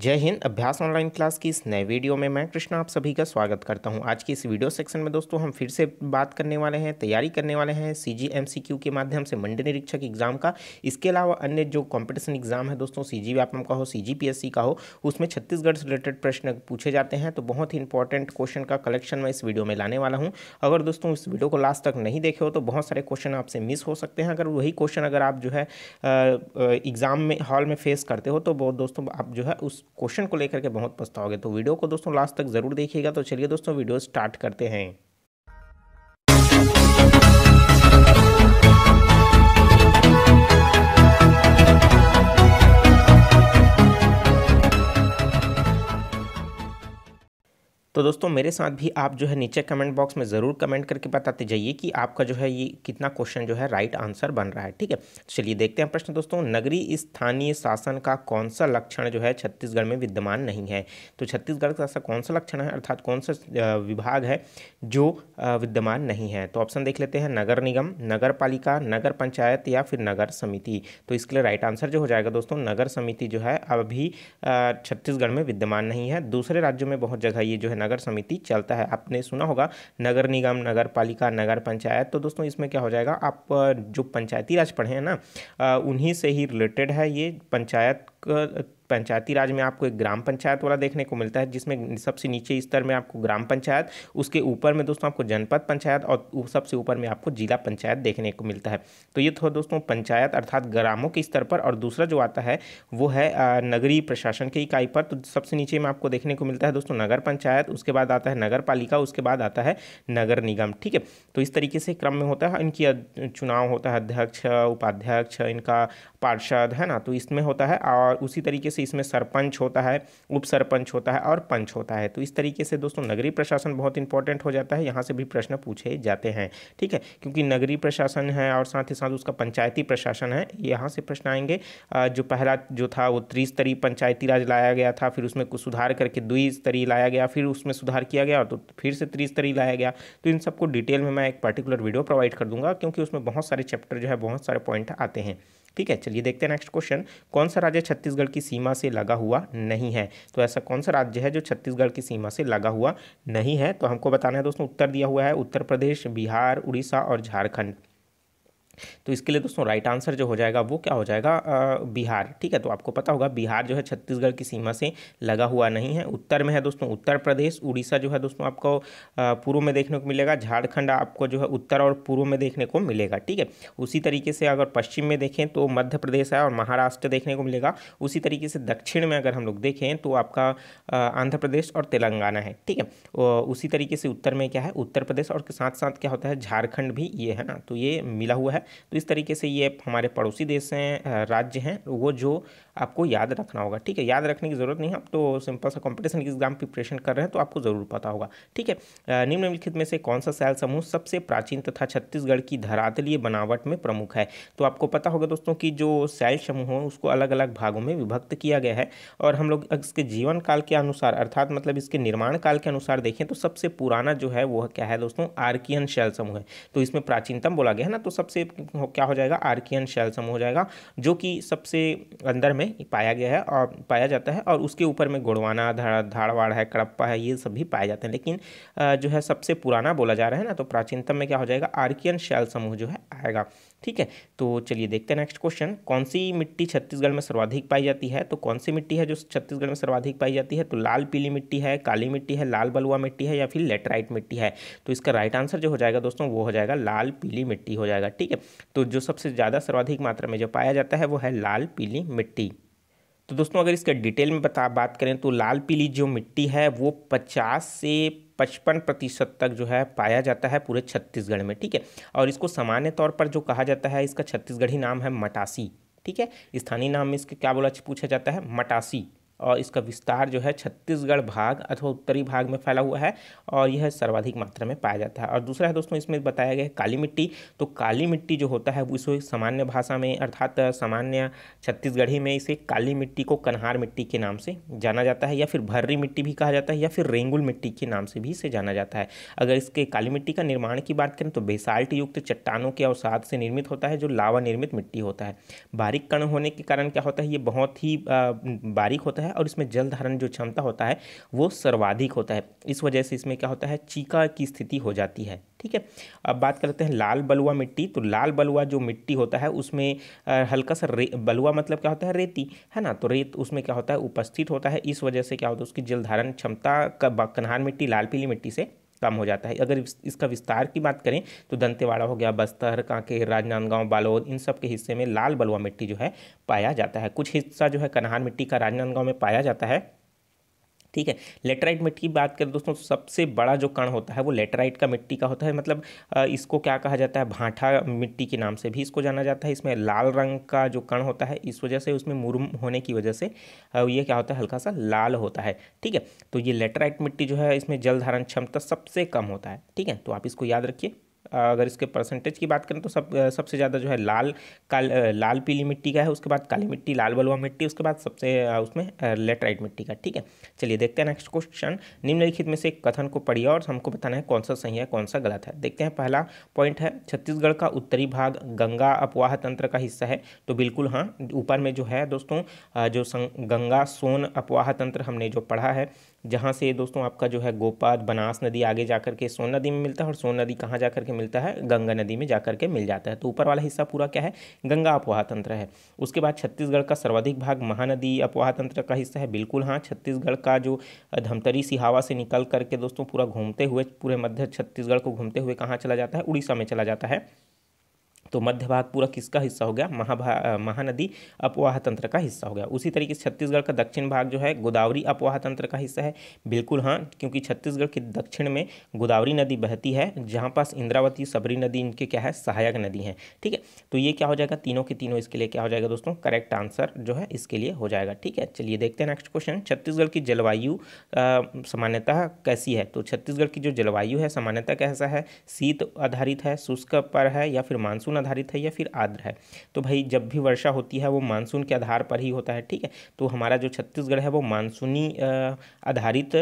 जय हिंद, अभ्यास online class की इस नए वीडियो में मैं कृष्णा, आप सभी का स्वागत करता हूँ। आज की इस वीडियो सेक्शन में दोस्तों हम फिर से बात करने वाले हैं, तैयारी करने वाले हैं सी जी एम सी क्यू के माध्यम से मंडी निरीक्षक एग्ज़ाम का। इसके अलावा अन्य जो कंपटीशन एग्ज़ाम है दोस्तों सी जी व्यापम का हो सी जी पी एस सी का हो, उसमें छत्तीसगढ़ से रिलेटेड प्रश्न पूछे जाते हैं तो बहुत ही इंपॉर्टेंट क्वेश्चन का कलेक्शन मैं इस वीडियो में लाने वाला हूँ। अगर दोस्तों इस वीडियो को लास्ट तक नहीं देखे हो तो बहुत सारे क्वेश्चन आपसे मिस हो सकते हैं। अगर वही क्वेश्चन अगर आप जो है एग्ज़ाम में हॉल में फेस करते हो तो दोस्तों आप जो है, उस क्वेश्चन को लेकर के बहुत पछताओगे। तो वीडियो को दोस्तों लास्ट तक ज़रूर देखिएगा। तो चलिए दोस्तों, वीडियो स्टार्ट करते हैं। तो दोस्तों मेरे साथ भी आप जो है नीचे कमेंट बॉक्स में ज़रूर कमेंट करके बताते जाइए कि आपका जो है ये कितना क्वेश्चन जो है राइट आंसर बन रहा है, ठीक है? तो चलिए देखते हैं प्रश्न दोस्तों नगरीय स्थानीय शासन का कौन सा लक्षण जो है छत्तीसगढ़ में विद्यमान नहीं है? तो छत्तीसगढ़ का ऐसा कौन सा लक्षण है, अर्थात कौन सा विभाग है जो विद्यमान नहीं है? तो ऑप्शन देख लेते हैं, नगर निगम, नगर पालिका, नगर पंचायत या फिर नगर समिति। तो इसके लिए राइट आंसर जो हो जाएगा दोस्तों, नगर समिति जो है अभी छत्तीसगढ़ में विद्यमान नहीं है। दूसरे राज्यों में बहुत जगह ये जो है नगर समिति चलता है। आपने सुना होगा, नगर निगम, नगर पालिका, नगर पंचायत। तो दोस्तों, इसमें क्या हो जाएगा, आप जो पंचायती राज पढ़े हैं ना उन्हीं से ही रिलेटेड है ये पंचायत पंचायती राज में आपको एक ग्राम पंचायत वाला देखने को मिलता है, जिसमें सबसे नीचे स्तर में आपको ग्राम पंचायत, उसके ऊपर में दोस्तों आपको जनपद पंचायत और सबसे ऊपर में आपको जिला पंचायत देखने को मिलता है। तो ये तो दोस्तों पंचायत अर्थात ग्रामों के स्तर पर और दूसरा जो आता है, वो है नगरीय प्रशासन की इकाई पर। तो सबसे नीचे में आपको देखने को मिलता है दोस्तों नगर पंचायत, उसके बाद आता है नगर पालिका, उसके बाद आता है नगर निगम, ठीक है? तो इस तरीके से क्रम में होता है, इनकी चुनाव होता है, अध्यक्ष, उपाध्यक्ष, इनका पार्षद, है ना? तो इसमें होता है और उसी तरीके से इसमें सरपंच होता है उप सरपंच होता है और पंच होता है। तो इस तरीके से दोस्तों नगरीय प्रशासन बहुत इंपॉर्टेंट हो जाता है। यहाँ से भी प्रश्न पूछे जाते हैं, ठीक है? क्योंकि नगरीय प्रशासन है और साथ ही साथ उसका पंचायती प्रशासन है, यहाँ से प्रश्न आएँगे। जो पहला जो था वो त्रिस्तरीय पंचायती राज लाया गया था, फिर उसमें कुछ सुधार करके द्विस्तरीय लाया गया, फिर उसमें सुधार किया गया तो फिर से त्रिस्तरीय लाया गया। तो इन सबको डिटेल में मैं एक पर्टिकुलर वीडियो प्रोवाइड कर दूँगा, क्योंकि उसमें बहुत सारे चैप्टर जो है, बहुत सारे पॉइंट आते हैं। ठीक है, चलिए देखते हैं नेक्स्ट क्वेश्चन कौन सा राज्य छत्तीसगढ़ की सीमा से लगा हुआ नहीं है? तो ऐसा कौन सा राज्य है जो छत्तीसगढ़ की सीमा से लगा हुआ नहीं है? तो हमको बताना है दोस्तों, उत्तर दिया हुआ है उत्तर प्रदेश, बिहार, उड़ीसा और झारखंड। तो इसके लिए दोस्तों राइट आंसर जो हो जाएगा वो क्या हो जाएगा? आ, बिहार। ठीक है तो आपको पता होगा बिहार जो है छत्तीसगढ़ की सीमा से लगा हुआ नहीं है। उत्तर में है दोस्तों उत्तर प्रदेश उड़ीसा जो है दोस्तों आपको पूर्व में देखने को मिलेगा झारखंड आपको जो है उत्तर और पूर्व में देखने को मिलेगा। ठीक है उसी तरीके से अगर पश्चिम में देखें तो मध्य प्रदेश है और महाराष्ट्र देखने को मिलेगा। उसी तरीके से दक्षिण में अगर हम लोग देखें तो आपका आंध्र प्रदेश और तेलंगाना है। ठीक है उसी तरीके से उत्तर में क्या है? उत्तर प्रदेश और साथ साथ क्या होता है? झारखंड भी ये है ना तो ये मिला हुआ है। तो इस तरीके से ये हमारे पड़ोसी देश हैं राज्य हैं, वो जो आपको याद रखना होगा। ठीक है, याद रखने की ज़रूरत नहीं है। आप तो सिंपल सा कंपटीशन एग्ज़ाम प्रिपरेशन कर रहे हैं तो आपको ज़रूर पता होगा। ठीक है निम्नलिखित में से कौन सा शैल समूह सबसे प्राचीन तथा छत्तीसगढ़ की धरातलीय बनावट में प्रमुख है? तो आपको पता होगा दोस्तों कि जो सैल समूह हो, उसको अलग अलग भागों में विभक्त किया गया है और हम लोग इसके जीवन काल के अनुसार, अर्थात मतलब इसके निर्माण काल के अनुसार देखें तो सबसे पुराना जो है, वो क्या है दोस्तों? आर्कियन शैल समूह है। तो इसमें प्राचीनतम बोला गया है ना तो सबसे क्या हो जाएगा? आर्कियन शैल समूह हो जाएगा, जो कि सबसे अंदर में पाया गया है और पाया जाता है और उसके ऊपर में गुड़वाना धाड़वाड़ है, कड़प्पा है, ये सब भी पाए जाते हैं। लेकिन जो है सबसे पुराना बोला जा रहा है ना तो प्राचीनतम में क्या हो जाएगा? आर्कियन शैल समूह जो है आएगा। ठीक है? तो चलिए देखते हैं नेक्स्ट क्वेश्चन कौन सी मिट्टी छत्तीसगढ़ में सर्वाधिक पाई जाती है? तो कौन सी मिट्टी है जो छत्तीसगढ़ में सर्वाधिक पाई जाती है? तो लाल पीली मिट्टी है, काली मिट्टी है, लाल बलुआ मिट्टी है या फिर लेटराइट मिट्टी है? तो इसका राइट आंसर जो हो जाएगा दोस्तों, वो हो जाएगा लाल पीली मिट्टी हो जाएगा, ठीक है? तो जो सबसे ज़्यादा सर्वाधिक मात्रा में जो पाया जाता है, वो है लाल पीली मिट्टी। तो दोस्तों, अगर इसका डिटेल में बता, बात करें तो लाल पीली जो मिट्टी है, वो पचास से पचपन प्रतिशत तक जो है पाया जाता है पूरे छत्तीसगढ़ में, ठीक है? और इसको सामान्य तौर पर जो कहा जाता है, इसका छत्तीसगढ़ी नाम है मटासी, ठीक है? स्थानीय नाम में इसके क्या बोला, पूछा जाता है, मटासी। और इसका विस्तार जो है छत्तीसगढ़ भाग अथवा उत्तरी भाग में फैला हुआ है और यह सर्वाधिक मात्रा में पाया जाता है। और दूसरा है दोस्तों, इसमें बताया गया है काली मिट्टी। तो काली मिट्टी जो होता है इसे सामान्य भाषा में अर्थात सामान्य छत्तीसगढ़ी में इसे काली मिट्टी को कन्हार मिट्टी के नाम से जाना जाता है या फिर भर्री मिट्टी भी कहा जाता है या फिर रेंगुल मिट्टी के नाम से भी इसे जाना जाता है। अगर इसके काली मिट्टी का निर्माण की बात करें तो बेसाल्ट युक्त चट्टानों के अवसाद से निर्मित होता है, जो लावा निर्मित मिट्टी होता है। बारीक कण होने के कारण क्या होता है, ये बहुत ही बारीक होता है है और इसमें जल धारण जो क्षमता होता है वो सर्वाधिक होता है। इस वजह से इसमें क्या होता है? चीका की स्थिति हो जाती है, ठीक है? अब बात करते हैं लाल बलुआ मिट्टी। तो लाल बलुआ जो मिट्टी होता है, उसमें हल्का सा रे, बलुआ मतलब क्या होता है? रेती, है ना? तो रेत उसमें क्या होता है? उपस्थित होता है। इस वजह से क्या होता है? उसकी जल धारण क्षमता कन्हार मिट्टी, लाल पीली मिट्टी से कम हो जाता है। अगर इसका विस्तार की बात करें तो दंतेवाड़ा हो गया, बस्तर, कांकेर, राजनांदगांव, बालोद, इन सब के हिस्से में लाल बलुआ मिट्टी जो है पाया जाता है। कुछ हिस्सा जो है कन्हार मिट्टी का राजनांदगांव में पाया जाता है। ठीक है? लेटराइट मिट्टी की बात करें दोस्तों, सबसे बड़ा जो कण होता है वो लेटराइट का मिट्टी का होता है। मतलब इसको क्या कहा जाता है? भाठा मिट्टी के नाम से भी इसको जाना जाता है। इसमें लाल रंग का जो कण होता है, इस वजह से उसमें मुरम होने की वजह से ये क्या होता है? हल्का सा लाल होता है। ठीक है? तो ये लेटराइट मिट्टी जो है, इसमें जल धारण क्षमता सबसे कम होता है। ठीक है? तो आप इसको याद रखिए। अगर इसके परसेंटेज की बात करें तो सब सबसे ज़्यादा जो है लाल, काल लाल पीली मिट्टी का है, उसके बाद काली मिट्टी, लाल बलुआ मिट्टी, उसके बाद सबसे उसमें लेटराइट मिट्टी का, ठीक है? चलिए देखते हैं नेक्स्ट क्वेश्चन निम्नलिखित में से कथन को पढ़िए और हमको बताना है कौन सा सही है, कौन सा गलत है। देखते हैं पहला पॉइंट है, छत्तीसगढ़ का उत्तरी भाग गंगा अपवाह तंत्र का हिस्सा है। तो बिल्कुल हाँ ऊपर में जो है दोस्तों जो गंगा सोन अपवाह तंत्र हमने जो पढ़ा है जहाँ से दोस्तों आपका जो है गोपाद बनास नदी आगे जाकर के सोन नदी में मिलता है और सोन नदी कहाँ जाकर के मिलता है? गंगा नदी में जाकर के मिल जाता है। तो ऊपर वाला हिस्सा पूरा क्या है? गंगा अपवाह तंत्र है। उसके बाद छत्तीसगढ़ का सर्वाधिक भाग महानदी अपवाह तंत्र का हिस्सा है। बिल्कुल हाँ छत्तीसगढ़ का जो धमतरी सिहावा से निकल करके दोस्तों पूरा घूमते हुए, पूरे मध्य छत्तीसगढ़ को घूमते हुए कहाँ चला जाता है? उड़ीसा में चला जाता है। तो मध्य भाग पूरा किसका हिस्सा हो गया? महाभा महानदी अपवाह तंत्र का हिस्सा हो गया। उसी तरीके से छत्तीसगढ़ का दक्षिण भाग जो है, गोदावरी अपवाह तंत्र का हिस्सा है। बिल्कुल हाँ क्योंकि छत्तीसगढ़ के दक्षिण में गोदावरी नदी बहती है, जहाँ पास इंद्रावती, सबरी नदी, इनके क्या है, सहायक नदी है। ठीक है? तो ये क्या हो जाएगा? तीनों के तीनों इसके लिए क्या हो जाएगा दोस्तों? करेक्ट आंसर जो है, इसके लिए हो जाएगा। ठीक है? चलिए देखते हैं नेक्स्ट क्वेश्चन। छत्तीसगढ़ की जलवायु सामान्यतः कैसी है? तो छत्तीसगढ़ की जो जलवायु है, सामान्यतः कैसा है? शीत आधारित है, शुष्क पर है या फिर मानसून आधारित है या फिर आर्द्र है। तो भाई, जब भी वर्षा होती है, वो मानसून के आधार पर ही होता है, ठीक है? तो हमारा जो छत्तीसगढ़ है, वो मानसूनी आधारित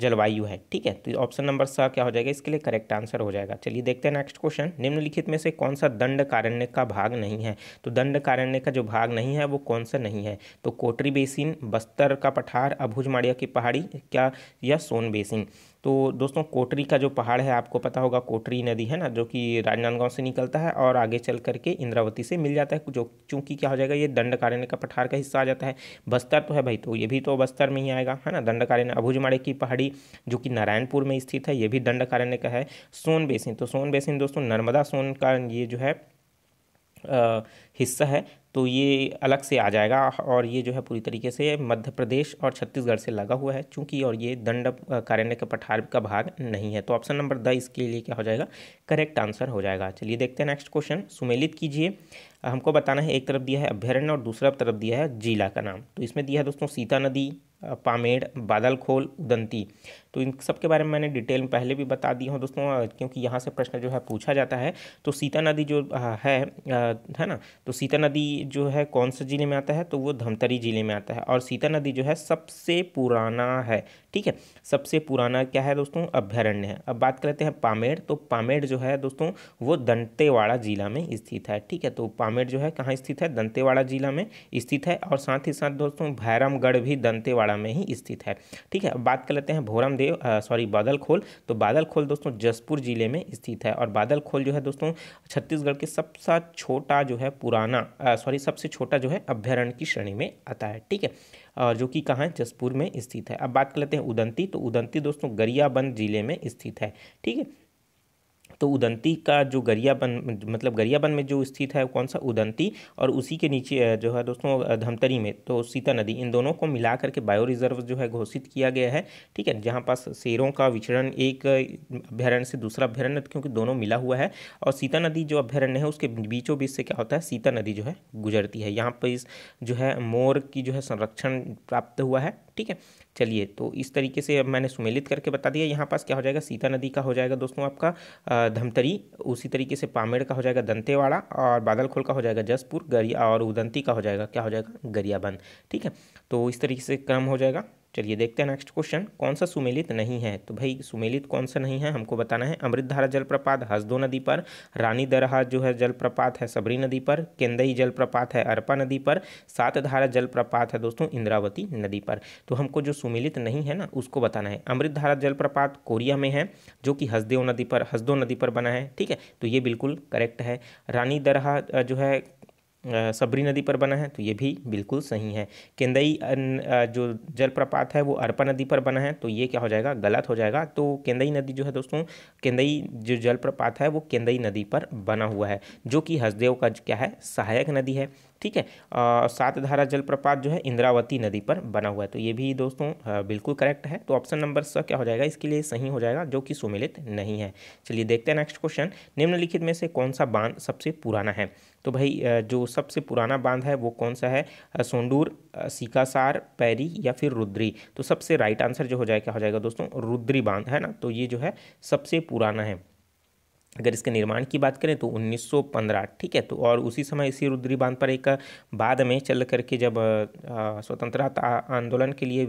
जलवायु है, ठीक है? तो ऑप्शन नंबर सा क्या हो जाएगा? इसके लिए करेक्ट आंसर हो जाएगा। चलिए देखते हैं नेक्स्ट क्वेश्चन। निम्नलिखित में से कौन सा दंड कारण्य का भाग नहीं है? तो दंड कारण्य का जो भाग नहीं है, वो कौन सा नहीं है? तो कोटरी बेसिन, बस्तर का पठार अभुज माड़िया की पहाड़ी, क्या? या सोन बेसिन। तो दोस्तों कोटरी का जो पहाड़ है, आपको पता होगा कोटरी नदी है ना, जो कि राजनांदगांव से निकलता है और आगे चल करके इंद्रावती से मिल जाता है, जो चूँकि क्या हो जाएगा, ये दंडकारण्य का पठार का हिस्सा आ जाता है। बस्तर तो है भाई तो ये भी तो बस्तर में ही आएगा, है ना? दंडकारण्य अभुजमाड़े की पहाड़ी, जो कि नारायणपुर में स्थित है, ये भी दंडकारण्य का है। सोन बेसिन तो सोन बेसिन दोस्तों नर्मदा सोन का ये जो है हिस्सा है। तो ये अलग से आ जाएगा और ये जो है पूरी तरीके से मध्य प्रदेश और छत्तीसगढ़ से लगा हुआ है, चूँकि और ये दंड कार्यालय के पठार का भाग नहीं है। तो ऑप्शन नंबर द इसके लिए क्या हो जाएगा? करेक्ट आंसर हो जाएगा। चलिए देखते हैं नेक्स्ट क्वेश्चन सुमेलित कीजिए। हमको बताना है, एक तरफ़ दिया है अभ्यारण्य और दूसरा तरफ़ दिया है जिला का नाम। तो इसमें दिया है दोस्तों, सीता नदी पामेड़ बादलखोल उदंती। तो इन सब के बारे में मैंने डिटेल में पहले भी बता दी हूँ दोस्तों क्योंकि यहाँ से प्रश्न जो है पूछा जाता है। तो सीता नदी जो है है ना? तो सीता नदी जो है कौन से ज़िले में आता है? तो वो धमतरी ज़िले में आता है। और सीता नदी जो है सबसे पुराना है ठीक है? सबसे पुराना क्या है दोस्तों? अभ्यारण्य है। अब बात करते हैं पामेड़। तो पामेड़ जो है दोस्तों, वो दंतेवाड़ा जिला में स्थित है, ठीक है? तो पामेड़ जो है कहाँ स्थित है? दंतेवाड़ा जिला में स्थित है और साथ ही साथ दोस्तों, भैरमगढ़ भी दंतेवाड़ा में ही स्थित है, ठीक है? अब बात कर लेते हैं भोरम देव सॉरी बादल खोल तो बादल खोल दोस्तों, जसपुर ज़िले में स्थित है और बादल खोल जो है दोस्तों, छत्तीसगढ़ के सबसे छोटा जो है पुराना सॉरी, सबसे छोटा जो है अभ्यारण्य की श्रेणी में आता है, ठीक है? और जो कि कहाँ है? जसपुर में स्थित है। अब बात कर लेते हैं उदंती तो उदंती दोस्तों गरियाबंद ज़िले में स्थित है, ठीक है? तो उदंती का जो गरियाबन मतलब गरियाबन में जो स्थित है कौन सा? उदंती, और उसी के नीचे जो है दोस्तों धमतरी में तो सीता नदी, इन दोनों को मिला करके बायो रिज़र्व जो है घोषित किया गया है, ठीक है? जहाँ पास शेरों का विचरण एक अभ्यारण्य से दूसरा अभ्यारण्य क्योंकि दोनों मिला हुआ है, और सीता नदी जो अभ्यारण्य है, उसके बीचों बीच से क्या होता है? सीता नदी जो है गुजरती है, यहाँ पर इस जो है मोर की जो है संरक्षण प्राप्त हुआ है ठीक है? चलिए तो इस तरीके से अब मैंने सुमेलित करके बता दिया। यहाँ पास क्या हो जाएगा? सीता नदी का हो जाएगा दोस्तों आपका धमतरी, उसी तरीके से पामेड़ का हो जाएगा दंतेवाड़ा और बादलखोल का हो जाएगा जसपुर, गरिया और उदंती का हो जाएगा, क्या हो जाएगा? गरियाबंद, ठीक है? तो इस तरीके से क्रम हो जाएगा। चलिए देखते हैं नेक्स्ट क्वेश्चन कौन सा सुमेलित नहीं है? तो भाई, सुमेलित कौन सा नहीं है? हमको बताना है, अमृतधारा जलप्रपात, हसदो नदी पर, रानी दरहा जो है जलप्रपात है, सबरी नदी पर, केंदई जलप्रपात है, अरपा नदी पर सात धारा जलप्रपात है दोस्तों, इंद्रावती नदी पर। तो हमको जो सुमेलित नहीं है ना, उसको बताना है। अमृतधारा जलप्रपात कोरिया में है, जो कि हसदेव नदी पर, हसदो नदी पर बना है, ठीक है? तो ये बिल्कुल करेक्ट है। रानी दरहा जो है सबरी नदी पर बना है तो ये भी बिल्कुल सही है। केंदई जो जलप्रपात है, वो अरपा नदी पर बना है तो ये क्या हो जाएगा? गलत हो जाएगा। तो केंदई नदी जो है दोस्तों, केंदई जो जलप्रपात है, वो केंदई नदी पर बना हुआ है, जो कि हसदेव का क्या है? सहायक नदी है, ठीक है? सात धारा जलप्रपात जो है, इंद्रावती नदी पर बना हुआ है। तो ये भी दोस्तों बिल्कुल करेक्ट है। तो ऑप्शन नंबर स क्या हो जाएगा? इसके लिए सही हो जाएगा, जो कि सुमिलित नहीं है। चलिए देखते हैं नेक्स्ट क्वेश्चन। निम्नलिखित में से कौन सा बाँध सबसे पुराना है? तो भाई जो सबसे पुराना बाँध है, वो कौन सा है? सोंडूर सिकासार, पैरी या फिर रुद्री? तो सबसे राइट आंसर जो हो जाएगा क्या हो जाएगा दोस्तों? रुद्री बाँध, है ना? तो ये जो है, सबसे पुराना है। अगर इसके निर्माण की बात करें तो 1915 ठीक है? तो और उसी समय इसी रुद्री बाँध पर एक, बाद में चल करके जब स्वतंत्रता आंदोलन के लिए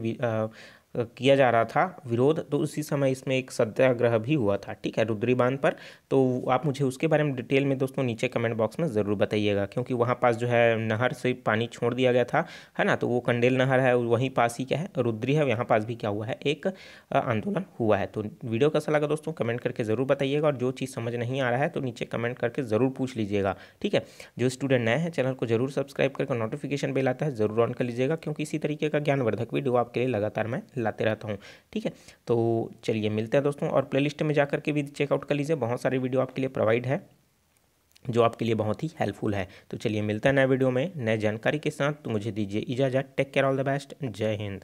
किया जा रहा था विरोध तो उसी समय इसमें एक सत्याग्रह भी हुआ था, ठीक है रुद्री बाँध पर। तो आप मुझे उसके बारे में डिटेल में दोस्तों नीचे कमेंट बॉक्स में ज़रूर बताइएगा, क्योंकि वहाँ पास जो है नहर से पानी छोड़ दिया गया था, है ना? तो वो कंडेल नहर है, वहीं पास ही क्या है? रुद्री है, यहाँ पास भी क्या हुआ है? एक आंदोलन हुआ है। तो वीडियो कैसा लगा दोस्तों? कमेंट करके ज़रूर बताइएगा, और जो चीज़ समझ नहीं आ रहा है तो नीचे कमेंट करके ज़रूर पूछ लीजिएगा, ठीक है? जो स्टूडेंट नए हैं, चैनल को ज़रूर सब्सक्राइब करके नोटिफिकेशन बिल आता है, ज़रूर ऑन कर लीजिएगा, क्योंकि इसी तरीके का ज्ञानवर्धक वीडियो आपके लिए लगातार मैं लाते रहता हूँ, ठीक है? तो चलिए मिलते हैं दोस्तों और प्लेलिस्ट में जा के भी चेकआउट कर लीजिए। बहुत सारी वीडियो आपके लिए प्रोवाइड है, जो आपके लिए बहुत ही हेल्पफुल है। तो चलिए मिलता है नए वीडियो में, नए जानकारी के साथ। तो मुझे दीजिए इजाज़त। Take care all the best जय हिंद।